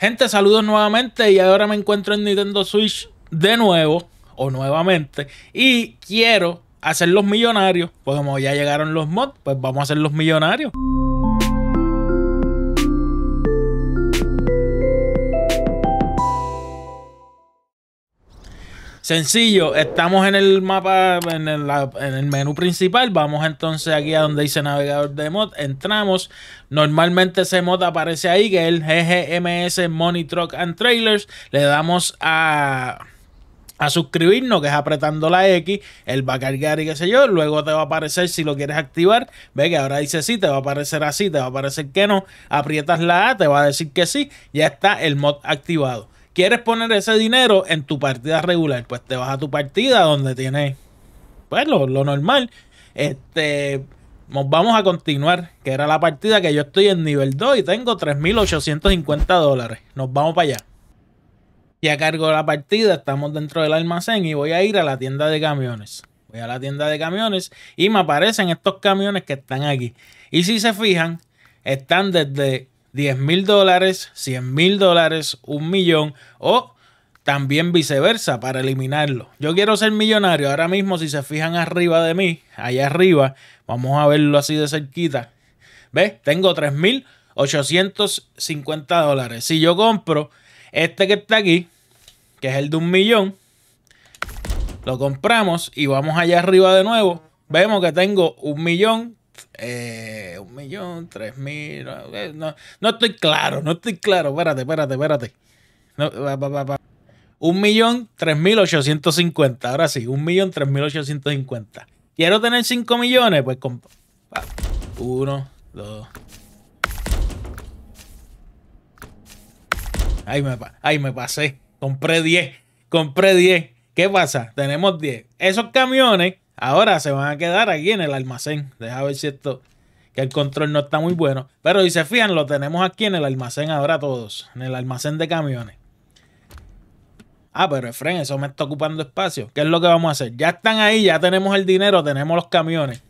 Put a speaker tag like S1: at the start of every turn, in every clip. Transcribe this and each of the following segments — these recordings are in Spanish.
S1: Gente, saludos nuevamente y ahora me encuentro en Nintendo Switch de nuevo o nuevamente y quiero hacer los millonarios, pues como ya llegaron los mods, pues vamos a hacer los millonarios. Sencillo, estamos en el mapa, en el, menú principal. Vamos entonces aquí a donde dice navegador de mod. Entramos. Normalmente ese mod aparece ahí, que es el GGMS Money Truck and Trailers. Le damos a, a suscribirnos, que es apretando la X. Él va a cargar y qué sé yo. Luego te va a aparecer si lo quieres activar. Ve que ahora dice sí, te va a aparecer así, te va a aparecer que no. Aprietas la A, te va a decir que sí. Ya está el mod activado quieres poner ese dinero en tu partida regular, pues te vas a tu partida donde tienes, pues lo, normal. Este, vamos a continuar, que era la partida que yo estoy en nivel 2 y tengo 3.850 dólares. Nos vamos para allá. Ya cargo la partida, estamos dentro del almacén y voy a ir a la tienda de camiones. Voy a la tienda de camiones y me aparecen estos camiones que están aquí. Y si se fijan, están desde 10 mil dólares, 100 mil dólares, un millón o también viceversa para eliminarlo. Yo quiero ser millonario. Ahora mismo, si se fijan arriba de mí, allá arriba, vamos a verlo así de cerquita. ¿Ves? Tengo 3.850 dólares. Si yo compro este que está aquí, que es el de un millón, lo compramos y vamos allá arriba de nuevo. Vemos que tengo un millón eh, un millón, tres mil. Eh, no, no, estoy claro, no estoy claro. Espérate, espérate, espérate. Un millón, tres mil ochocientos cincuenta. Ahora sí, un millón, tres mil ochocientos cincuenta. Quiero tener cinco millones, pues con. Uno, dos. Ahí me, ahí me pasé. Compré 10. Compré 10. ¿Qué pasa? Tenemos 10. Esos camiones Ahora se van a quedar aquí en el almacén. Deja ver si esto, que el control no está muy bueno. Pero si se fijan, lo tenemos aquí en el almacén ahora todos. En el almacén de camiones. Ah, pero Efren, eso me está ocupando espacio. ¿Qué es lo que vamos a hacer? Ya están ahí, ya tenemos el dinero, tenemos los camiones.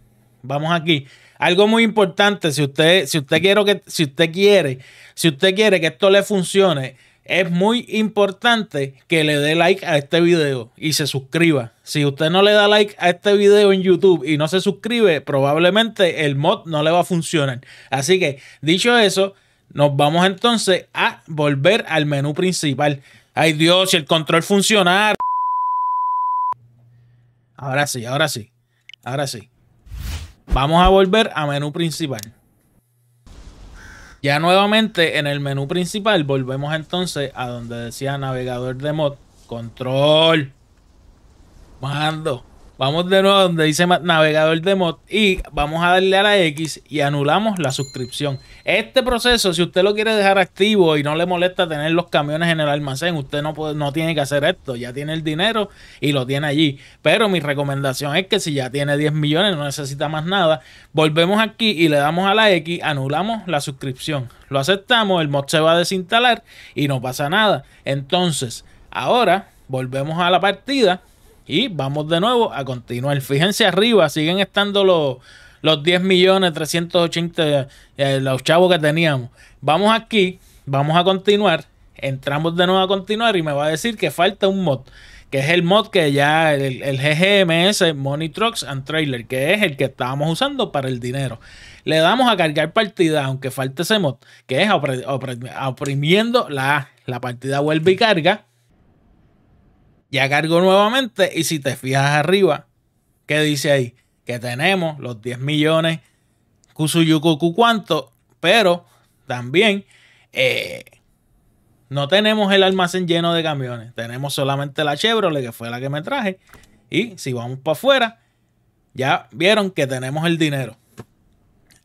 S1: Vamos aquí. Algo muy importante, si usted, si usted quiere que, si usted quiere, si usted quiere que esto le funcione, es muy importante que le dé like a este video y se suscriba. Si usted no le da like a este video en YouTube y no se suscribe, probablemente el mod no le va a funcionar. Así que, dicho eso, nos vamos entonces a volver al menú principal. Ay Dios, si el control funcionara. Ahora sí, ahora sí. Ahora sí. Vamos a volver a menú principal. Ya nuevamente en el menú principal volvemos entonces a donde decía navegador de mod, control, mando. Vamos de nuevo donde dice navegador de mod y vamos a darle a la X y anulamos la suscripción. Este proceso, si usted lo quiere dejar activo y no le molesta tener los camiones en el almacén, usted no, puede, no tiene que hacer esto. Ya tiene el dinero y lo tiene allí. Pero mi recomendación es que si ya tiene 10 millones, no necesita más nada, volvemos aquí y le damos a la X, anulamos la suscripción. Lo aceptamos, el mod se va a desinstalar y no pasa nada. Entonces, ahora volvemos a la partida y vamos de nuevo a continuar. Fíjense arriba, siguen estando los, los 10 millones 380 eh, los chavos que teníamos. Vamos aquí, vamos a continuar. Entramos de nuevo a continuar y me va a decir que falta un mod. Que es el mod que ya, el, el GGMS Money Trucks and Trailer, que es el que estábamos usando para el dinero. Le damos a cargar partida, aunque falte ese mod, que es oprimiendo la La partida vuelve y carga ya cargo nuevamente y si te fijas arriba, ¿qué dice ahí? Que tenemos los 10 millones Kusuyukuku cuánto, pero también eh, no tenemos el almacén lleno de camiones. Tenemos solamente la Chevrolet, que fue la que me traje. Y si vamos para afuera, ya vieron que tenemos el dinero.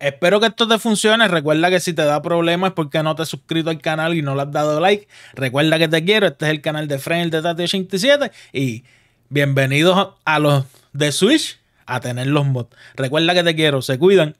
S1: Espero que esto te funcione. Recuerda que si te da problemas es porque no te has suscrito al canal y no le has dado like. Recuerda que te quiero. Este es el canal de Fren, de Tati87. Y bienvenidos a los de Switch a tener los mods. Recuerda que te quiero. Se cuidan.